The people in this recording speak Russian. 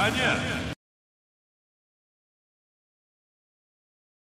А нет!